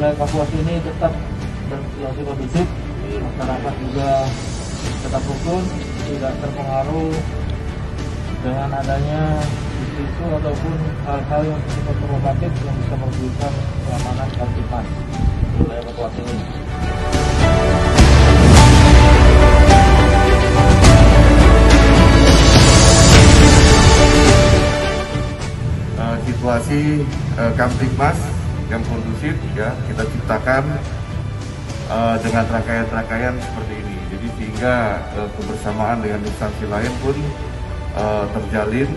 evakuasi ini tetap bersilaturahmi kondusif, masyarakat juga tetap rukun, tidak terpengaruh dengan adanya isu ataupun hal-hal yang bersifat provokatif yang bisa merugikan keamanan Kamtipas wilayah evakuasi ini. uh, situasi uh, Kamtipmas yang kondusif ya kita ciptakan uh, dengan rangkaian-rangkaian seperti ini. Jadi sehingga uh, kebersamaan dengan instansi lain pun uh, terjalin